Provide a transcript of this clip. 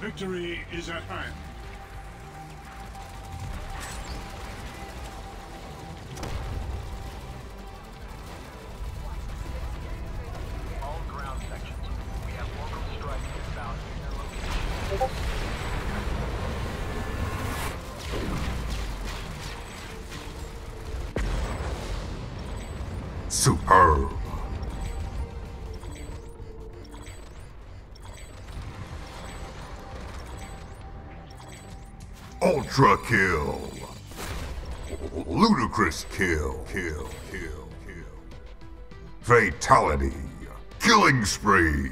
Victory is at hand. All Ultra kill. Ludicrous kill. Kill, kill, kill. Fatality. Killing spree.